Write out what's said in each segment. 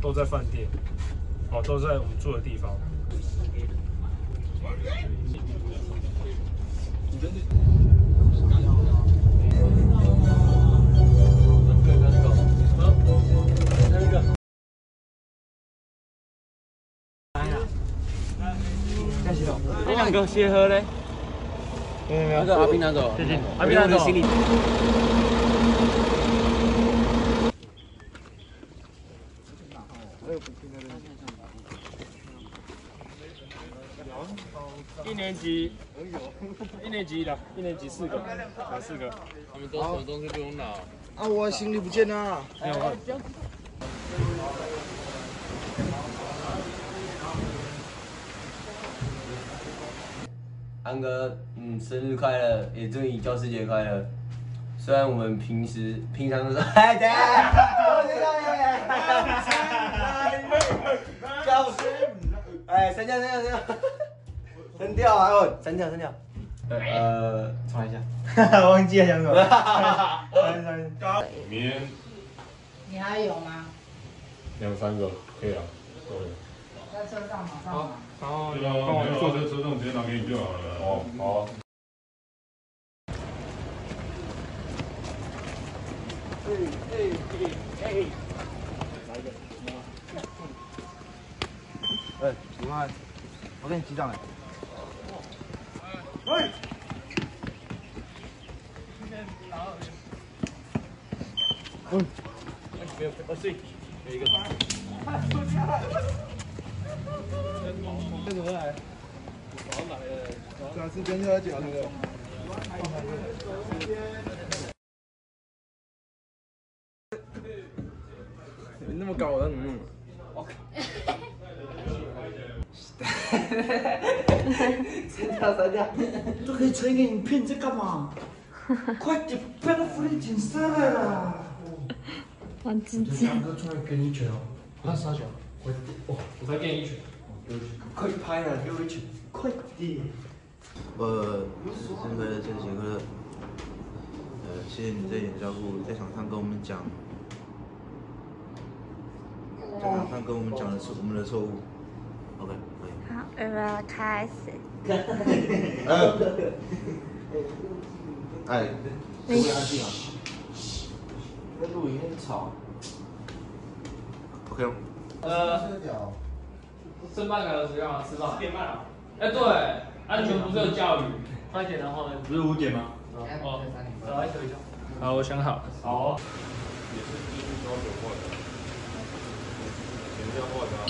都在饭店，哦，都在我们住的地方。这两个鞋盒嘞？那个阿斌拿走，谢谢，阿斌拿走。行李。一年级，一年级的，一年级四个，来四个。他们都什么东西不用拿？啊，我行李不见了。没有。安哥，嗯，生日快乐，也祝你教师节快乐。虽然我们平时平常都说，哎，对，教师，哎，删掉删掉删掉，删掉啊，哦，删掉删掉。呃，重来一下，忘记了讲什么。明天你还有吗？两三个可以啊，够了。在车上马上拿。好，对啊，帮我坐在车上直接拿给你就好了。哦，好。哎哎哎哎！哎，五万，我给你记账了。喂。嗯。没有，哦，对，有一个。这怎么来？我买的，主要是跟他讲那个。那么高的，嗯。删掉删掉，都可以成一个影片，你在干嘛？快点，不要让福利景色来了。王晶晶。两个出来给你一拳哦。他啥拳？我哦，我再给你一拳。快拍了！给我一拳，快点！呃，生日快乐，生日快乐！呃，谢谢你在演教部在场上跟我们讲，在场上跟我们讲的是我们的错误。备开始。哎，注意安静啊！在录音很吵。OK 吗？呃，剩半个小时干嘛？吃饭？点半啊？哎，对，安全不是有教育，快点，然后呢？不是五点吗？哦。好，我想好。好。也是的。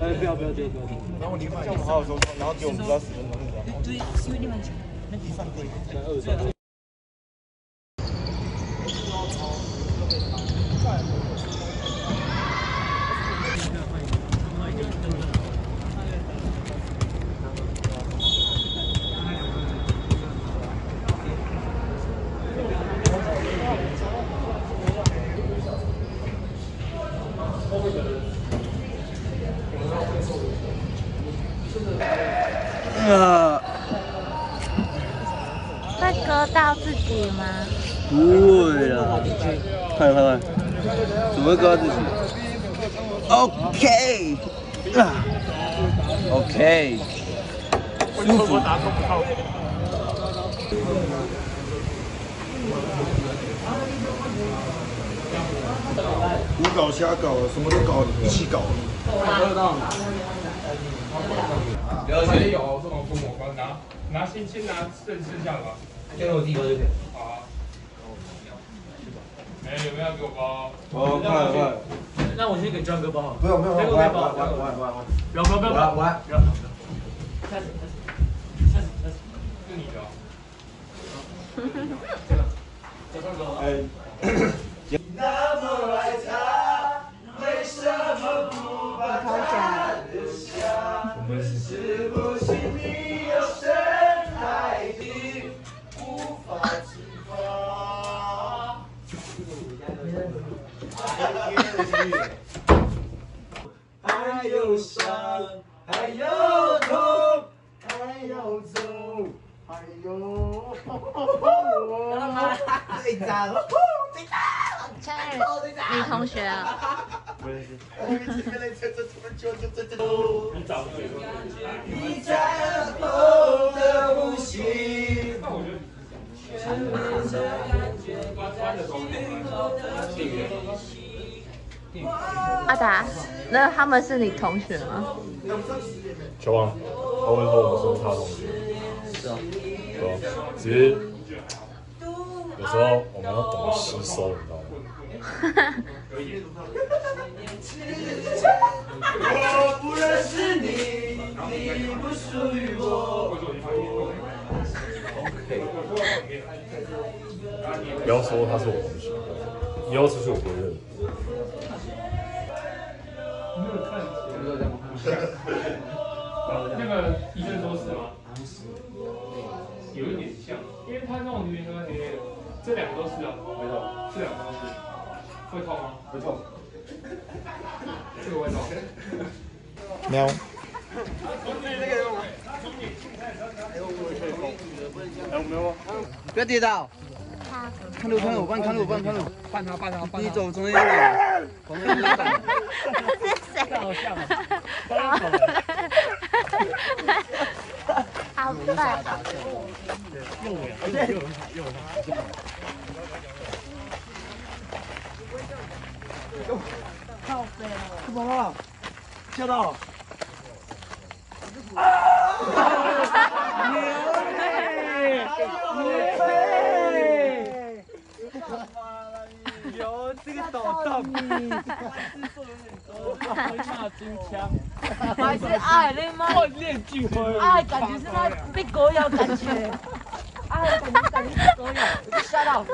哎，不要不要这个。然后你叫我们好好说，然后给我们不到十分钟，对，因为你们。那你犯规。三二三。啊，会割到自己吗？不会啦，快快快，怎么会割到自己？OK，啊，OK，舒服。打不靠。胡搞瞎搞，什么都搞，一起搞。了解有这种父母光拿拿先先拿认识一下吧。先给我弟哥就可以。好啊。哎，有没有要给我包？哦，快快，那我先给张哥包好了。不用不用，这个我可以包我我我我我不要不要不要不要我我不要。开始开始开始开始。就你的哦。哎。还有伤，还有痛，还要走，还有。最赞了，最赞了！女同学啊，你在后的呼吸。阿达，那他们是你同学吗？小王，他会说我们是他同学。是啊。对啊，只是有时候我们要懂得吸收，你知道吗？我不认识你，你不属于我。不要说他是我同学，你要出去我不会认。那个医生说是吗？有一点像，因为他那种留言跟留言，这两个都是啊，没错，这两个都是。会痛吗？会痛。这个会痛。喵。不要跌倒。看路，看路，帮你看路，帮你看路。绊他，绊他，绊他。你走中间一点，旁边拉板。是谁？好像啊。好笨。右尾，右右右靠背了。怎么了？吓到？有这个抖动，大金枪，还是爱的吗？练技会，爱感觉是他被狗咬感觉，爱感觉感觉被狗咬，吓到。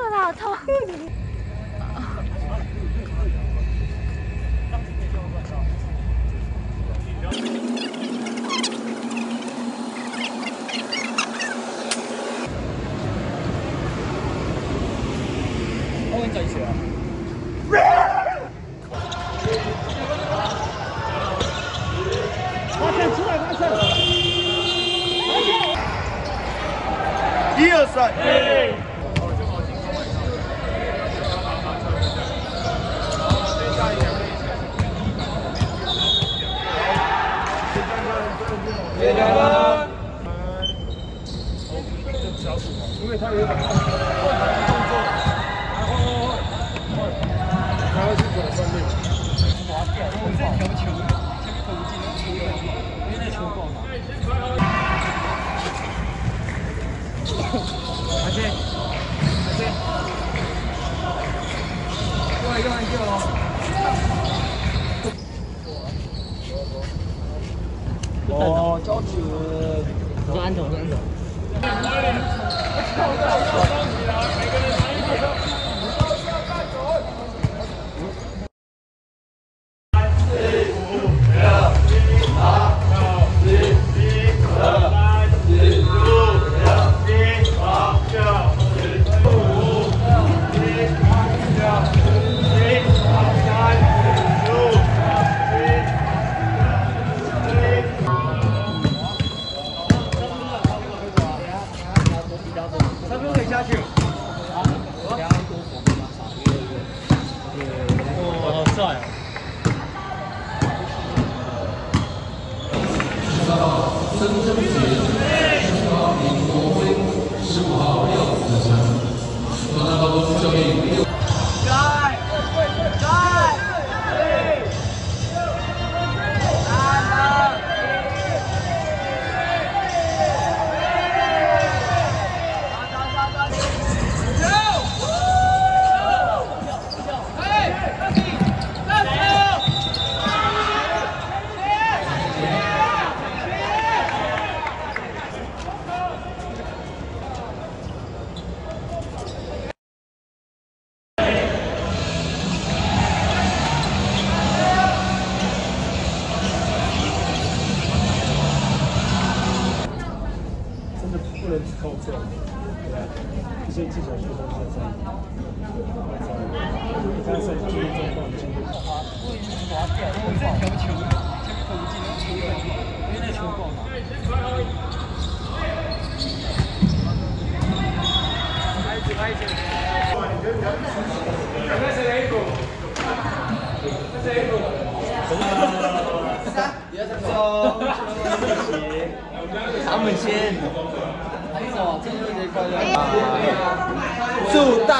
哦，交警。我说安总，我说安总。加油！加油！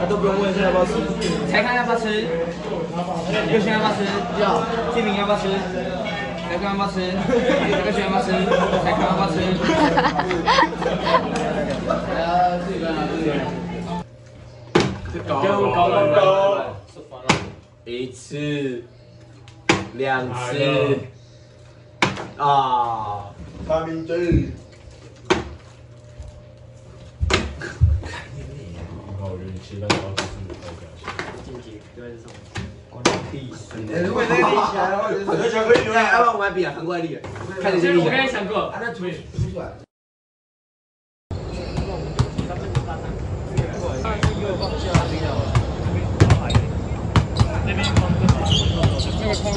他都不用问现在要不要吃，才看要不要吃，刘轩要不要吃？要。金明要不要吃？来看要不要吃？刘轩要不要吃？才看要不要吃？呃，自己干啊，自己。高高高高。一次，两次，啊，三明治。我觉得你期待高就是你的表现。晋级对上。关第四。如果那个立起来的话，就是巧克力牛奶，要不然我们来比啊，很怪力。看你这个。我刚才想过。啊，那出出出来。那边放个好，那个框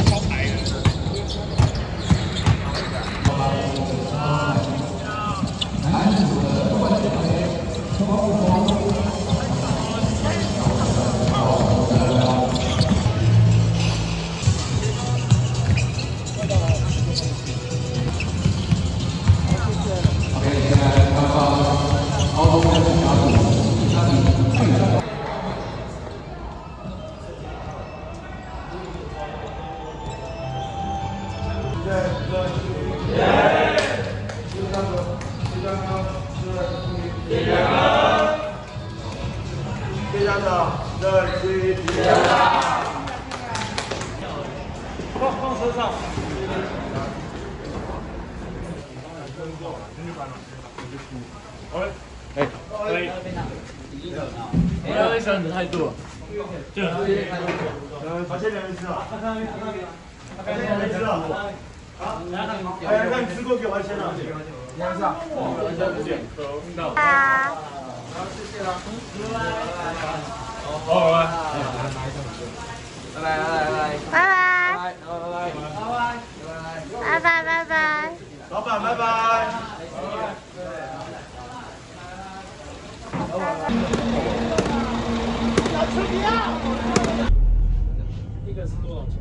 일어나 날씨 일어나 빡빡 서상 에러이션 할도 안녕하세요. 好，先两人吃了。先两人吃了。好，还有让你吃过给我先了。你看是吧？啊。好，谢谢了。好，拜拜。拜拜拜拜拜拜。拜拜拜拜拜拜拜拜拜拜。老板拜拜。一个是多少钱？